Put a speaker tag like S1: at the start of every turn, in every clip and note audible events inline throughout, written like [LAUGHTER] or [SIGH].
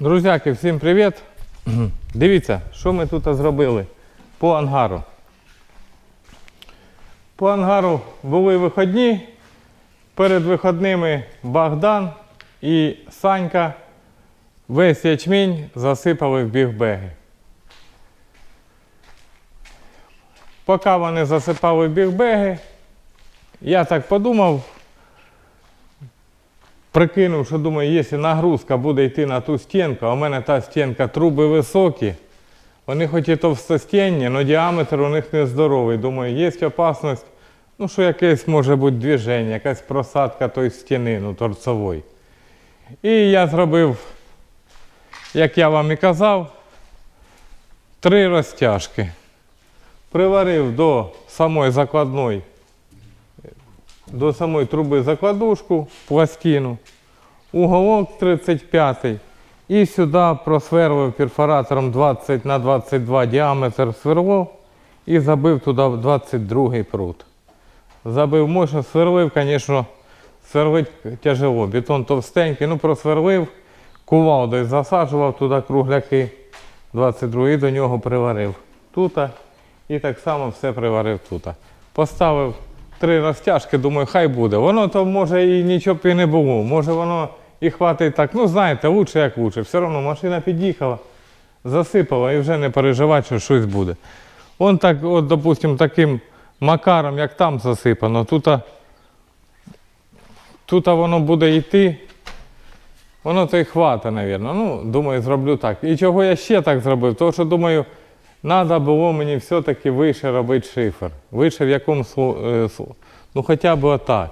S1: Друзяки, всім привіт! [CLEARS THROAT] Дивіться, що ми тут зробили по ангару. По ангару були виходні. Перед виходними Богдан і Санька весь ячмінь засипали в бігбеги. Поки вони засипали в бігбеги, я так подумав, прикинув, що думаю, якщо нагрузка буде йти на ту стінку, а у мене та стінка труби високі, вони хоч і товстостінні, але діаметр у них нездоровий. Думаю, є опасність, ну що якесь може бути движення, якась просадка тої стіни, ну, торцової. І я зробив, як я вам і казав, три розтяжки. Приварив до самої закладної до самої труби закладушку, пластину, уголок 35 і сюди просверлив перфоратором 20 на 22 діаметр сверло і забив туди 22 прут. Забив мощно, сверлив, звісно, сверлить тяжело. Бетон товстенький, ну просверлив, кувалдою засаджував туди кругляки 22 і до нього приварив тут. І так само все приварив тут. Поставив три розтяжки, думаю, хай буде. Воно то може і нічого б і не було. Може воно і хватить так. Ну, знаєте, лучше як лучше. Все одно машина під'їхала, засипала і вже не переживати, що щось буде. Он так, от, допустимо, таким макаром, як там засипано, тут, тут воно буде йти. Воно то й хвата, мабуть. Ну, думаю, зроблю так. І чого я ще так зробив? Тому що думаю, Надо було мені все-таки вище робити шифер. Вище в якому е, ну хоча б отак.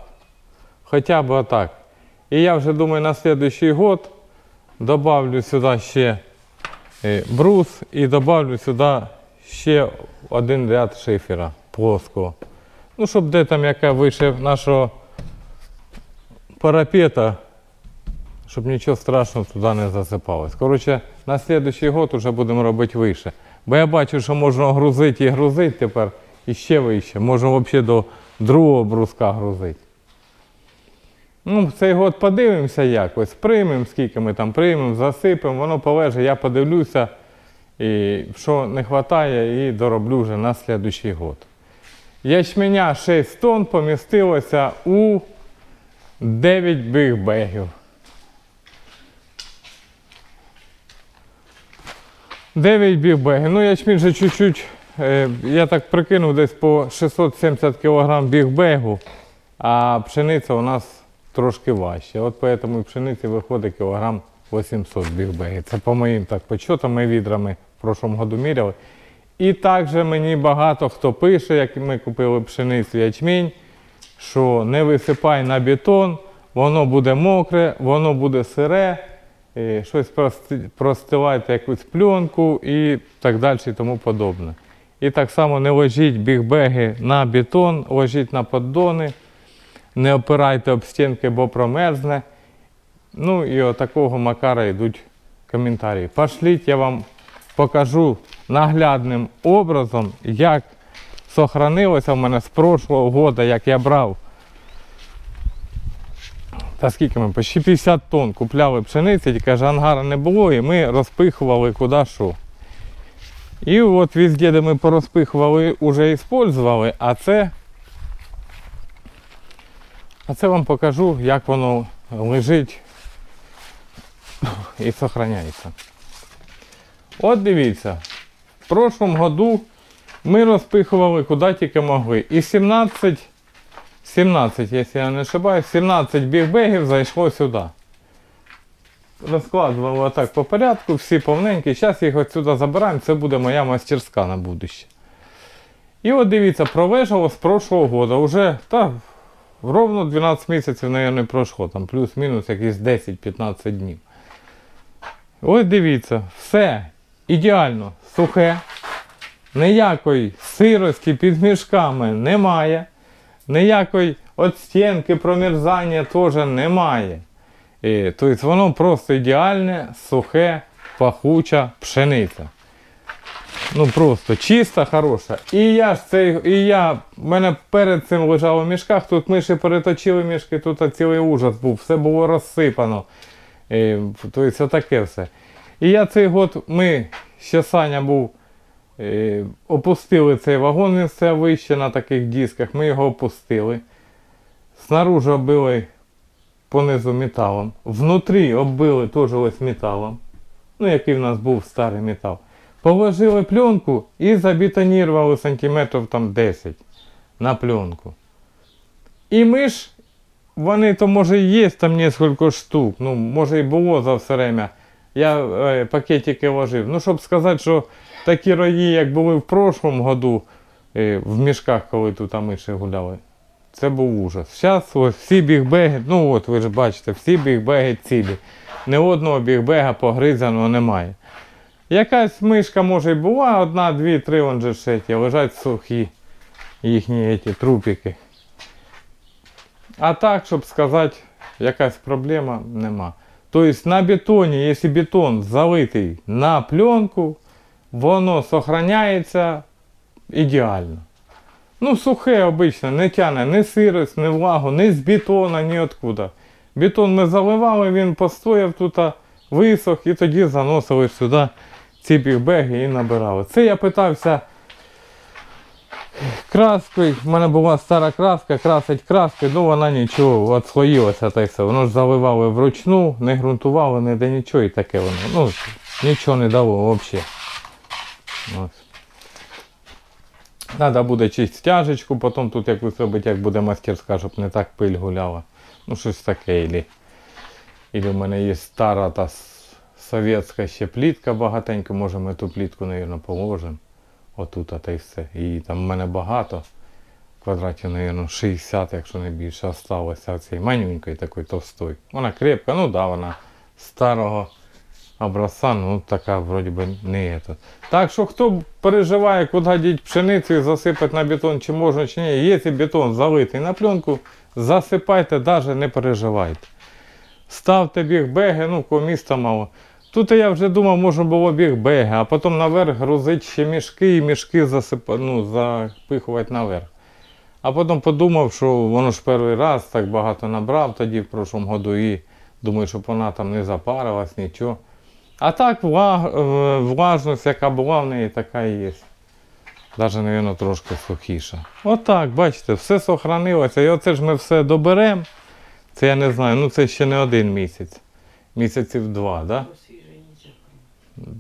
S1: Хоча б отак. І я вже думаю, на наступний год добавлю сюди ще е, брус і добавлю сюди ще один ряд шифера плоского. Ну, щоб де там яка вище нашого парапета, щоб нічого страшного туди не засипалось. Коротше, на наступний год вже будемо робити вище. Бо я бачу, що можна грузити і грузити тепер і ще вище. Можна взагалі до другого бруска грузити. Ну, цей год подивимося якось, приймемо, скільки ми там приймемо, засипемо, воно полежить, я подивлюся, і що не вистачає, і дороблю вже на наступний год. Ячменя 6 тонн помістилося у 9 бігбегів. 9 бігбегів. Ну, ячмінь же чуть-чуть, е, я так прикинув, десь по 670 кг бігбегу, а пшениця у нас трошки важче. От поэтому і пшениці виходить кілограм 800 бігбегів. Це по моїм так почотам ми відрами в прошлому году міряли. І також мені багато хто пише, як ми купили пшеницю ячмінь, що не висипай на бетон, воно буде мокре, воно буде сире, щось простилайте якусь пленку і так далі і тому подобне. І так само не ложіть бігбеги на бетон, ложіть на поддони, не опирайте об стінки, бо промерзне. Ну і отакого макара йдуть коментарі. Пошліть, я вам покажу наглядним образом, як сохранилося в мене з прошлого года, як я брав. Та скільки ми? Почти 50 тонн купляли пшениці, тільки ж ангара не було, і ми розпихували куди що. І от везде, де ми порозпихували, вже використовували, а це. А це вам покажу, як воно лежить і зберігається. От дивіться, в прошлому году ми розпихували куди тільки могли. І 17, 17, якщо я не ошибаюсь, 17 бігбегів зайшло сюди. Розкладували отак по порядку, всі повненькі. Зараз їх отсюди забираємо, це буде моя мастерська на будущее. І от дивіться, пролежало з прошлого года. Уже та, ровно 12 місяців, мабуть, пройшло, там плюс-мінус якісь 10-15 днів. Ось дивіться, все ідеально сухе, ніякої сирості під мішками немає, ніякої отстінки промерзання теж немає. І, тобто воно просто ідеальне, сухе, пахуча пшениця. Ну просто чиста, хороша. І я ж цей, і я, в мене перед цим лежало в мішках, тут ми ще переточили мішки, тут цілий ужас був, все було розсипано. Е, тобто таке все. І я цей год, ми, ще Саня був, опустили цей вагон, він все вище на таких дисках, ми його опустили. Снаружи оббили понизу металом. Внутрі оббили теж ось металом. Ну, який в нас був старий метал. Положили пленку і забетонірували сантиметрів там 10 на пленку. І ми ж, вони то може і є там кілька штук, ну може і було за все время. Я е, пакетики ложив. Ну, щоб сказати, що такі рої, як були в прошлому году, е, в мішках, коли тут а ми ще гуляли, це був ужас. Зараз ось всі бігбеги, ну от ви ж бачите, всі бігбеги цілі. Ні одного бігбега погризаного немає. Якась мишка може і була, одна, дві, три, вон же ще ті, лежать сухі їхні ті, трупики. А так, щоб сказати, якась проблема нема. Тобто на бетоні, якщо бетон залитий на пленку, воно зберігається ідеально. Ну, сухе обично, не тяне ні сирость, ні влагу, ні з бетона, ні откуда. Бетон ми заливали, він постояв тут, висох і тоді заносили сюди ці бігбеги і набирали. Це я питався краскою. В мене була стара краска, красить краскою, ну вона нічого, відслоїлася та все. Воно ж заливали вручну, не ґрунтували, не де нічого і таке воно. Ну, нічого не дало взагалі. Треба буде чисть стяжечку, потім тут якусь робити, як буде мастерська, щоб не так пиль гуляла. Ну, щось таке. Ілі, ілі в мене є стара та совєтська ще плітка багатенька, може ми ту плітку, мабуть, положимо. Отут, а та й все. І там в мене багато. Квадратів, мабуть, 60, якщо не більше, осталося цієї манюнької такої товстої. Вона крепка, ну да, вона старого образца, ну така вроді би не это. Так що хто переживає, куди діть пшеницю засипати на бетон, чи можна, чи ні, якщо бетон залитий на пленку, засипайте, навіть не переживайте. Ставте бігбеги, ну, кого міста мало. Тут я вже думав, можна було бігбеги, а потім наверх грузити ще мішки і мішки засипати, ну, запихувати наверх. А потім подумав, що воно ж перший раз так багато набрав тоді в прошлому году і думаю, щоб вона там не запарилась, нічого. А так е, влажність, яка була в неї, така і є. Навіть, мабуть, трошки сухіша. Отак, бачите, все сохранилося. І оце ж ми все доберемо. Це я не знаю, ну це ще не один місяць. Місяців два, так? Да?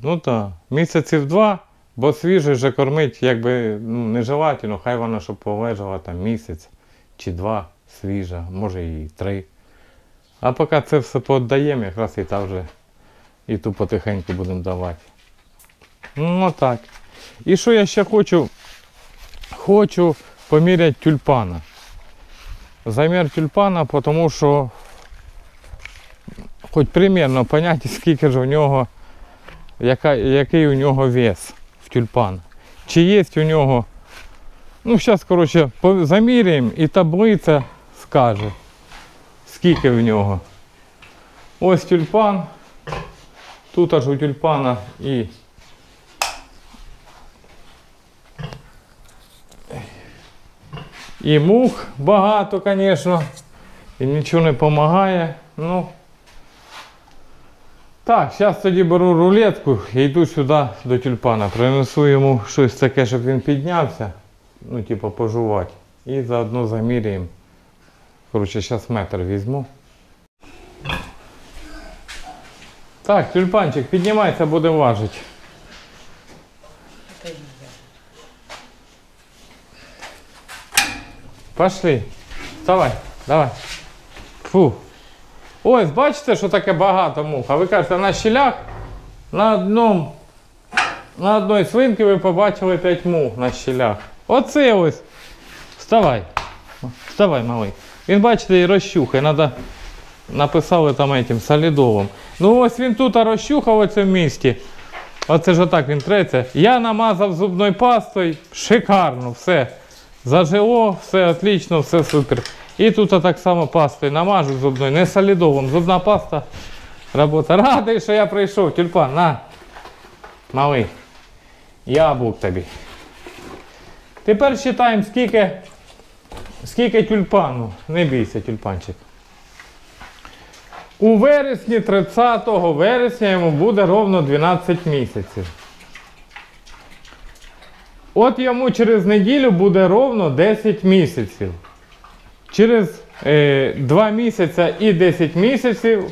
S1: Ну так, місяців два, бо свіже вже кормить, якби ну, не желательно, хай вона щоб полежала там місяць чи два свіжа, може і три. А поки це все подаємо, якраз і та вже і ту потихеньку будемо давати. Ну так. І що я ще хочу? Хочу поміряти тюльпана. Замір тюльпана, тому що хоч примірно поняти, [LAUGHS] скільки ж у нього, яка, який у нього вес в тюльпана. Чи є у нього. Ну, зараз, коротше, заміряємо і таблиця скаже, скільки в нього. Ось тюльпан. Тут аж у тюльпана і. І мух багато, звісно. І нічого не допомагає. Ну. Так, зараз тоді беру рулетку і йду сюди до тюльпана. Принесу йому щось таке, щоб він піднявся. Ну, типу, пожувати. І заодно заміряємо. Коротше, зараз метр візьму. Так, тюльпанчик, піднімайся, буде важити. Пошли. Вставай, давай. Фу. Ось, бачите, що таке багато мух. А ви кажете, на щілях на одному, на одній свинці ви побачили 5 мух на щілях. Оце ось. Вставай. Вставай, малий. Він, бачите, і розчухає. Надо написали там этим солідолом. Ну ось він тут розчухав у цьому місті. Оце ж отак він треться. Я намазав зубною пастою. Шикарно, все. Зажило, все отлично, все супер. І тут так само пастою намажу зубною, не солідолом. Зубна паста. Робота. Радий, що я прийшов. Тюльпан, на. Малий. Яблук тобі. Тепер считаємо, скільки, скільки тюльпану. Не бійся, тюльпанчик. У вересні, 30 вересня йому буде ровно 12 місяців. От йому через неділю буде ровно 10 місяців. Через е, 2 місяці і 10 місяців.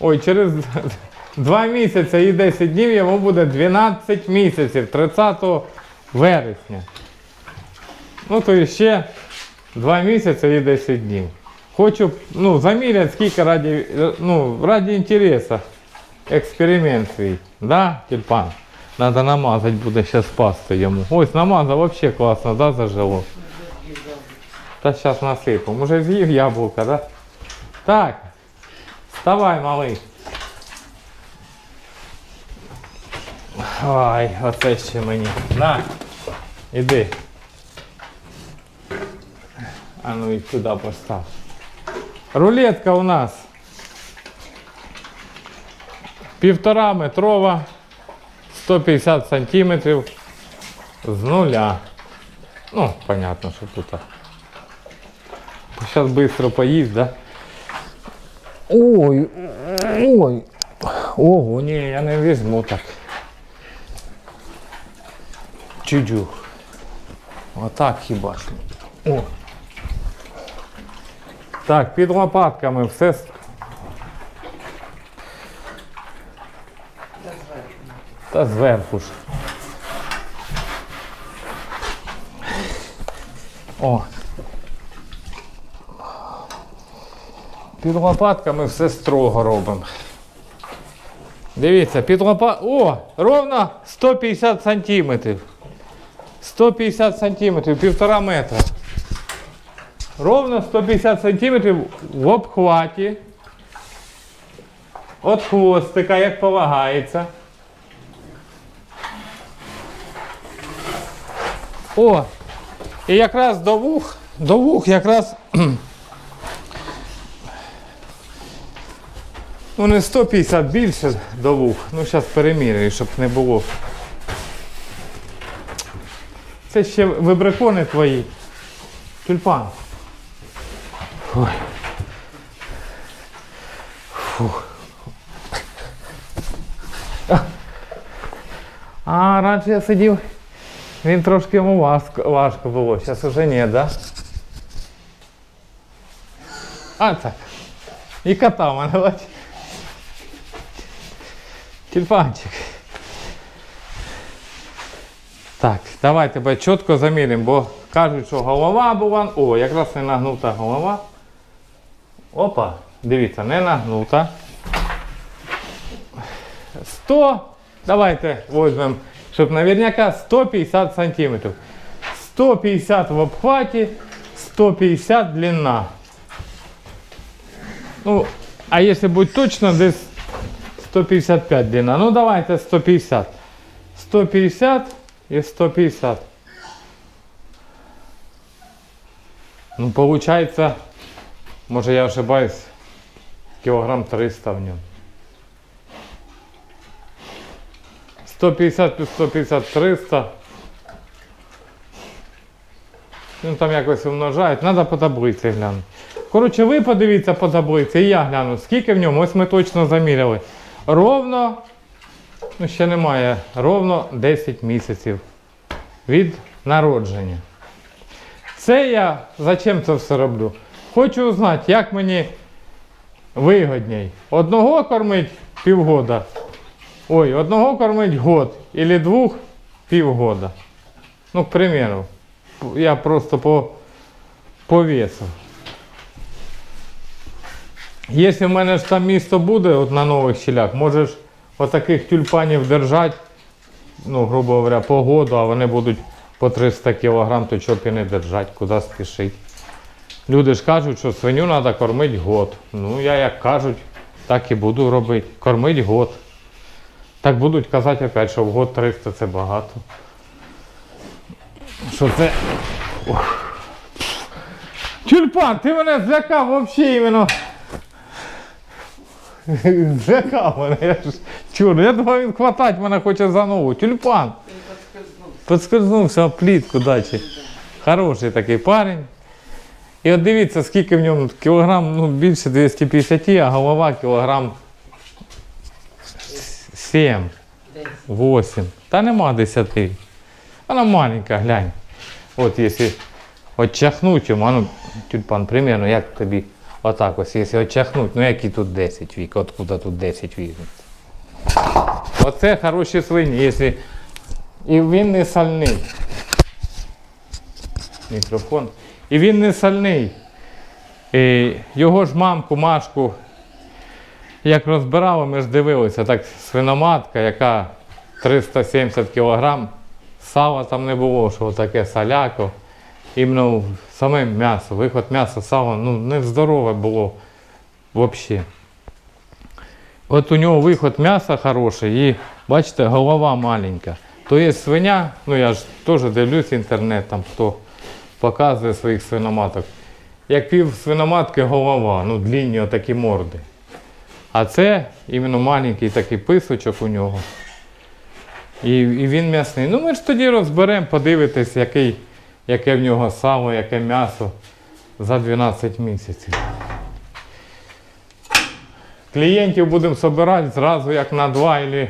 S1: Ой, через [LAUGHS] 2 місяці і 10 днів йому буде 12 місяців 30 вересня. Ну, то ще 2 місяці і 10 днів. Хочу ну, заміряти, скільки раді, ну, раді інтересу. Експеримент свій. Да, тюльпан? Надо намазати буде зараз пасту йому. Ось намазав, вообще класно, да, зажило. Та зараз насипу. Може з'їв яблука, да? Так. Вставай, малий. Ай, оце ще мені. На, іди. А ну і туди постав. Рулетка у нас. Півтора метрова, 150 сантиметрів з нуля. Ну, понятно, що тут. Зараз швидко поїсть, да? Ой, ой. Ого, ні, я не візьму так. Чудю. Отак хіба що. О. Так, під лопатками все. Та зверху ж. О. Під лопатками все строго робимо. Дивіться, під лопат... О, ровно 150 сантиметрів. 150 сантиметрів, півтора метра. Ровно 150 сантиметрів в обхваті. От хвостика, як полагається. О! І якраз до вух, до вух якраз. [CLEARS THROAT] Ну не 150 більше до вух. Ну зараз перемірюю, щоб не було. Це ще вибрикони твої. Тюльпан. Ой. Фух. А. Раніше я сидів, він трошки йому важко, важко було, зараз уже ні, да? А так. І кота в мене бач. Тюльпанчик. Так, давай тебе чітко заміримо, бо кажуть, що голова була. О, якраз не нагнута голова. Опа, дивіться, не нагнута. 100. Давайте візьмемо, щоб наверняка 150 сантиметрів. 150 в обхваті, 150 длина. Ну, а якщо бути точно, десь 155 длина. Ну давайте 150. 150 і 150. Ну, получается, може я ошибаюсь, килограмм 300 в нем. 150 плюс 150 300. Ну там якось умножають. Треба по таблиці глянути. Коротше, ви подивіться по таблиці, і я гляну, скільки в ньому, ось ми точно заміряли. Ровно, ну ще немає, ровно 10 місяців від народження. Це я зачем це все роблю? Хочу знати, як мені вигодній. Одного кормить півгода. Ой, одного кормить год. Или двох півгода. Ну, к примеру. Я просто по, по весу. Якщо в мене ж там місто буде от на нових щелях, можеш отаких тюльпанів держати, ну, грубо говоря, по году, а вони будуть по 300 кг, то чого і не держати, куди спішить. Люди ж кажуть, що свиню треба кормити год. Ну, я як кажуть, так і буду робити. Кормить год. Так будуть казати опять, що в год 300 це багато. Що це. Ох. Тюльпан, ти мене злякав взагалі іменно. Злякав мене. Я ж чур, я думав, він хватать мене хоче за ногу. Тюльпан. Подскользнувся об плітку дачі. Хороший такий парень. І от дивіться, скільки в ньому кілограм, ну більше 250, а голова кілограм 7, 8. Та нема 10. Вона маленька, глянь. От якщо отчахнуть йому, а ну, тюльпан, примерно, як тобі отак ось, якщо отчахнуть, ну які тут 10 вік, откуда тут 10 візьметься. Оце хороші свині, якщо і він не сальний. Мікрофон. І він не сальний. І його ж мамку, Машку, як розбирали, ми ж дивилися, так свиноматка, яка 370 кг, сала там не було, що таке соляко. Іменно саме м'ясо, виход м'яса, сала, ну нездорове було взагалі. От у нього виход м'яса хороший і бачите, голова маленька. То є свиня, ну я ж теж дивлюсь інтернет, там хто показує своїх свиноматок. Як пів свиноматки голова, ну длінні отакі морди. А це іменно маленький такий писочок у нього. І, і він м'ясний. Ну ми ж тоді розберемо, подивитись, який, яке в нього сало, яке м'ясо за 12 місяців. Клієнтів будемо збирати зразу як на два або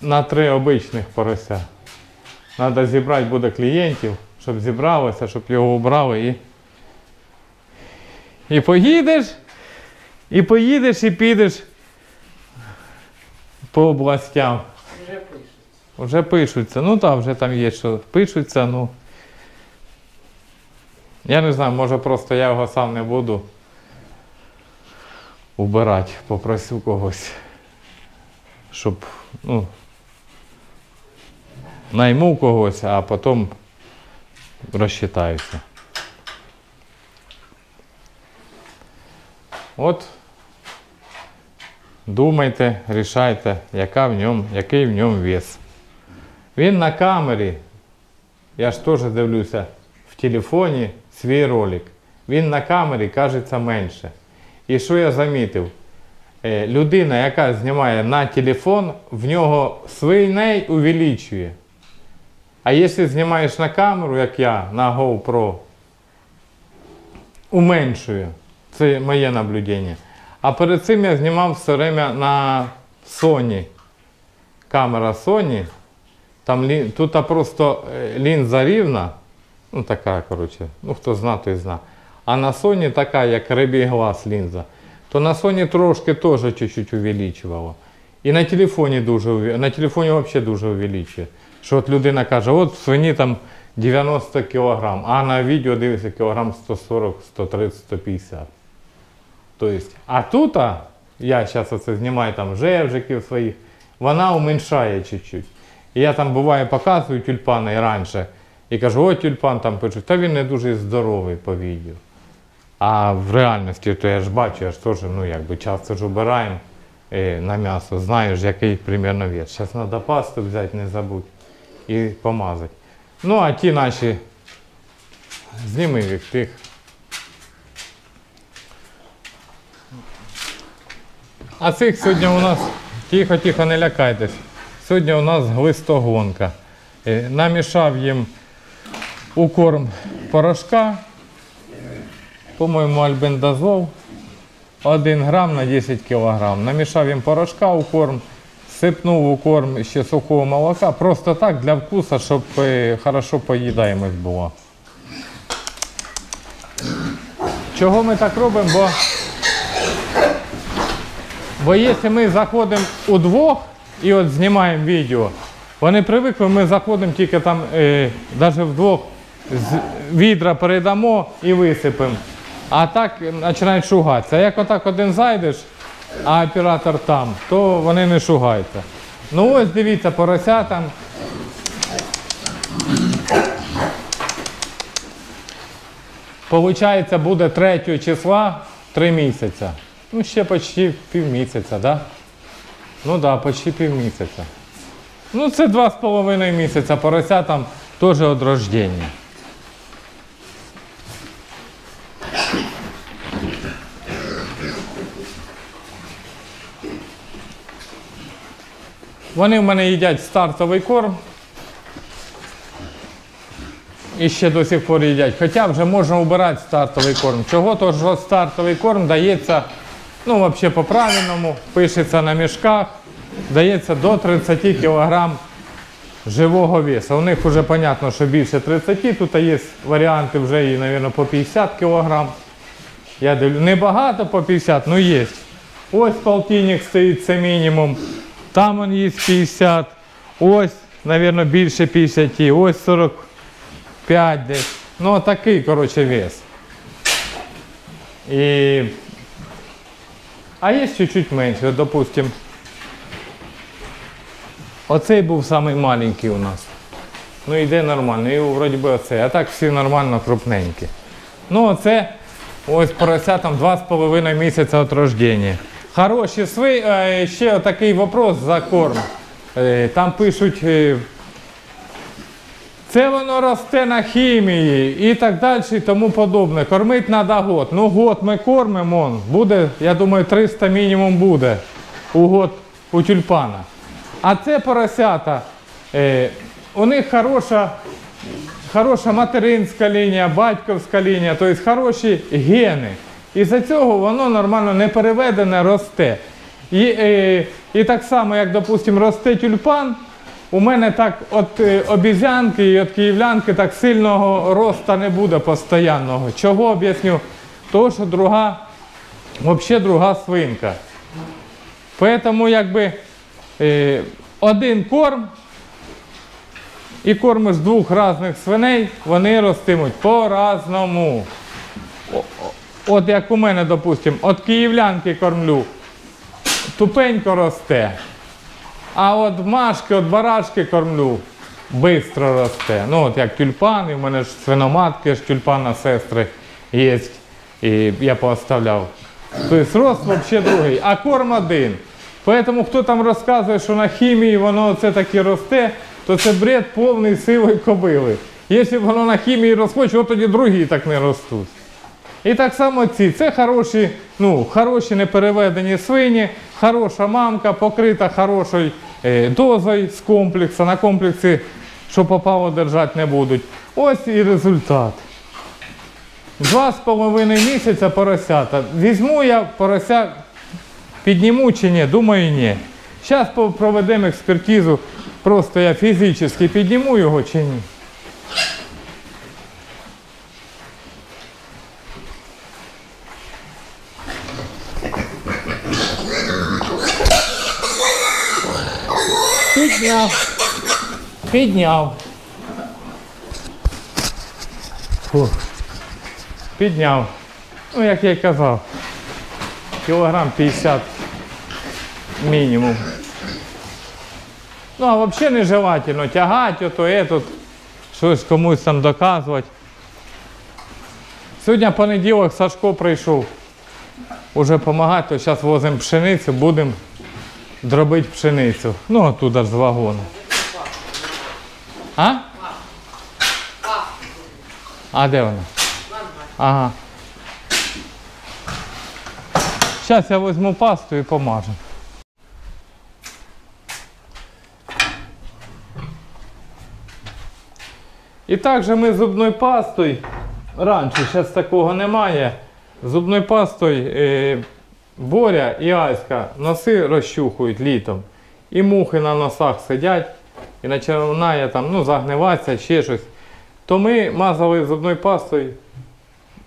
S1: на три обичних порося. Треба зібрати буде клієнтів, щоб зібралося, щоб його убрали і. І поїдеш, і поїдеш, і підеш по областям.
S2: Вже пишуть.
S1: Вже пишуться. Ну так, вже там є, що пишуться, ну. Я не знаю, може просто я його сам не буду убирати, попросив когось, щоб, ну, найму когось, а потім розчитаюся. От думайте, рішайте, яка в ньому, який в ньому вес. Він на камері, я ж теж дивлюся в телефоні свій ролик. Він на камері кажеться менше. І що я замітив? Е, Людина, яка знімає на телефон, в нього свиней увеличує. А якщо знімаєш на камеру, як я, на GoPro, уменшує. Це моє наблюдення. А перед цим я знімав все время на Sony. Камера Sony. Там тут просто е, лінза рівна. Ну така, коротше, ну хто зна, той зна. А на Sony така, як рибій глаз лінза. То на Sony трошки теж чуть-чуть увеличувало. І на телефоні дуже на телефоні взагалі дуже увеличує. Що от людина каже, от свині там 90 кг, а на відео дивиться кілограм 140, 130, 150. Тобто, а тут, я зараз оце знімаю там жевжиків своїх, вона уменьшає чуть-чуть. І я там буває показую тюльпани і раніше. І кажу, о, тюльпан там пишуть, та він не дуже здоровий по відео. А в реальності, то я ж бачу, я ж теж, ну якби часто ж обираємо е, на м'ясо, знаєш, який примерно вес. Зараз треба пасту взяти, не забудь, і помазати. Ну, а ті наші зніми від тих. А цих сьогодні у нас, тихо, тихо, не лякайтесь. Сьогодні у нас глистогонка. Е, Намішав їм у корм порошка, по-моєму, альбендазол 1 грам на 10 кг. Намішав їм порошка у корм, сипнув у корм ще сухого молока, просто так для вкуса, щоб е, хорошо поїдаємось було. Чого ми так робимо? Бо Бо якщо ми заходимо удвох і от знімаємо відео, вони привикли, ми заходимо тільки там, е, навіть вдвох з відра передамо і висипемо. А так починають шугатися. А як отак один зайдеш, а оператор там, то вони не шугаються. Ну ось дивіться, порося там. Получається, буде 3 числа 3 місяця. Ну, ще почти півмісяця, да? Ну так, да, почти півмісяця. Ну, це два з половиною місяця. Порося там теж від рождення. Вони в мене їдять стартовий корм. і ще до сих пор їдять. Хоча вже можна обирати стартовий корм. Чого? Тому що стартовий корм дається, ну, взагалі по-правильному, пишеться на мішках, дається до 30 кг живого весу. У них вже зрозуміло, що більше 30, тут є варіанти вже і, мабуть, по 50 кг. Я дивлю, небагато по 50, ну є. Ось полтинник стоїть, це мінімум. Там он є 50. Ось, мабуть, більше 50. Ось 45 десь. Ну, такий, коротше, вес. І... А є чуть-чуть менше, от, допустим. Оцей був самий у нас. Ну йде нормально. І вроді би оцей. А так всі нормально крупненькі. Ну, оце ось поросятам 2,5 місяця від рождення. Хороші сви. Ще такий вопрос за корм. Е, Там пишуть. е, Це воно росте на хімії і так далі, і тому подобне. Кормити треба год. Ну, год ми кормимо, буде, я думаю, 300 мінімум буде у год у тюльпана. А це поросята, е, у них хороша, хороша материнська лінія, батьківська лінія, тобто хороші гени. І за цього воно нормально не переведене, росте. І, е, і так само, як, допустимо, росте тюльпан, у мене так от е, обізянки і от київлянки так сильного росту не буде постоянного. Чого об'ясню? Тому що друга, взагалі друга свинка. Поэтому якби е, один корм і кормиш двох різних свиней, вони ростимуть по-разному. От як у мене, допустимо, от київлянки кормлю, тупенько росте. А от машки, от барашки кормлю, швидко росте. Ну, от як тюльпани, в мене ж свиноматки, ж тюльпана сестри є. І я пооставляв. Тобто рост взагалі другий, а корм один. Поэтому хто там розказує, що на хімії воно це таки росте, то це бред повний сивої кобили. Якщо б воно на хімії росло, чого тоді другі так не ростуть. І так само ці. Це хороші, ну, хороші непереведені свині, хороша мамка, покрита хорошою е, дозою з комплексу. На комплексі, що попало, держати не будуть. Ось і результат. Два з половиною місяця поросята. Візьму я порося, підніму чи ні? Думаю, ні. Зараз проведемо експертизу. Просто я фізично підніму його чи ні. Підняв. Підняв. Фу. Підняв. Ну, як я й казав. Кілограм 50 мінімум. Ну, а взагалі не желательно тягати ото, етот, щось комусь там доказувати. Сьогодні понеділок Сашко прийшов. Уже допомагати, то зараз возимо пшеницю, будемо дробити пшеницю. Ну, оттуда з вагону. А? А де вона? Ага. Зараз я візьму пасту і помажу. І також ми зубною пастою, раніше зараз такого немає. Зубною пастою е, Боря і Аська носи розчухують літом. І мухи на носах сидять, і починає там, ну, загниватися, ще щось. То ми мазали зубною пастою.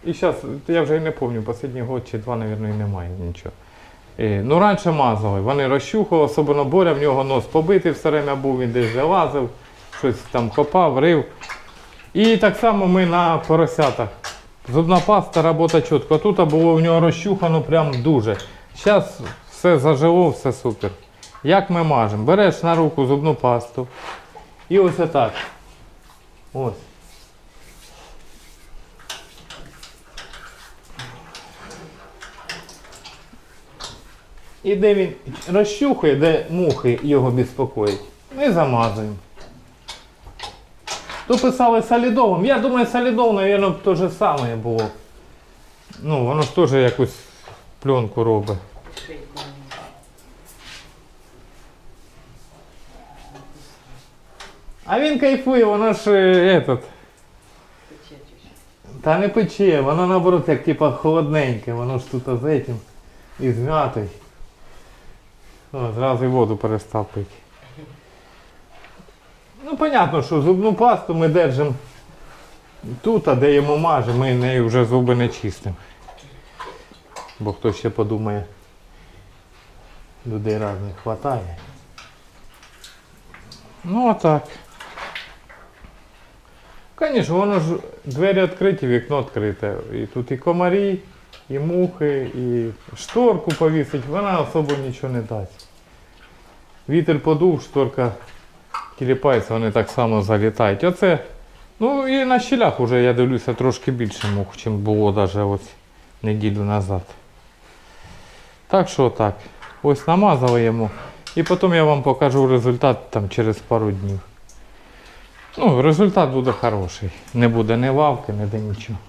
S1: І зараз, я вже і не пам'ятаю, останній год чи два, мабуть, і немає нічого. Е, ну, раніше мазали, вони розчухали, особливо Боря, в нього нос побитий все время був, він десь залазив, щось там копав, рив. І так само ми на поросятах. Зубна паста робота чітко. Тут було в нього розчухано прям дуже. Зараз все зажило, все супер. Як ми мажемо? Береш на руку зубну пасту. І ось отак. Ось. І де він розчухує, де мухи його безпокоять. Ми замазуємо. Тут писали солідовим. Я думаю, солідов, мабуть, те ж саме було. Ну, воно ж теж якусь пленку робить. А він кайфує, воно ж е, этот, Та не пече, воно наоборот як типа холодненьке, воно ж тут з этим і змятий. О, зразу воду перестав пити. Ну, понятно, що зубну пасту ми держимо тут, а де йому маже, ми нею вже зуби не чистимо. Бо хто ще подумає, людей різних хватає. Ну отак. Звісно, воно ж двері відкриті, вікно відкрите. І тут і комарі, і мухи, і шторку повісить, вона особо нічого не дасть. Вітер подув, шторка тіліпається, вони так само залітають. Оце, ну і на щелях вже я дивлюся трошки більше мух, ніж було навіть ось неділю назад. Так що так. Ось намазали йому. І потім я вам покажу результат там через пару днів. Ну, результат буде хороший. Не буде ні лавки, ні де нічого.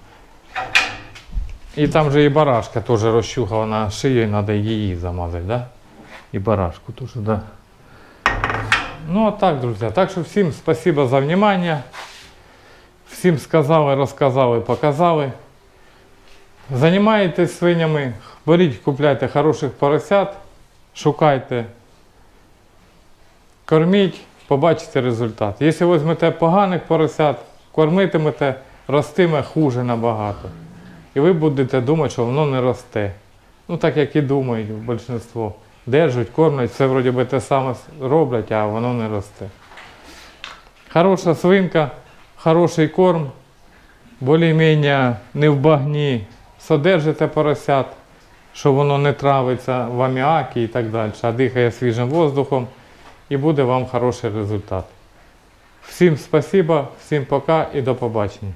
S1: І там же і барашка теж розчухала на шию, треба її замазати, да? І барашку теж, да. Ну, а так, друзі. Так що всім спасибо за внимание. Всім сказали, розказали, показали. Займайтесь свинями, беріть, купляйте хороших поросят, шукайте, корміть, побачите результат. Якщо візьмете поганих поросят, кормитимете, ростиме хуже набагато. І ви будете думати, що воно не росте. Ну так як і думають більшість. Держать, кормлять, все вроді би те саме роблять, а воно не росте. Хороша свинка, хороший корм, більш-менш не в багні, содержите поросят, що воно не травиться в аміакі і так далі, а дихає свіжим воздухом і буде вам хороший результат. Всім спасибо, всім пока і до побачення.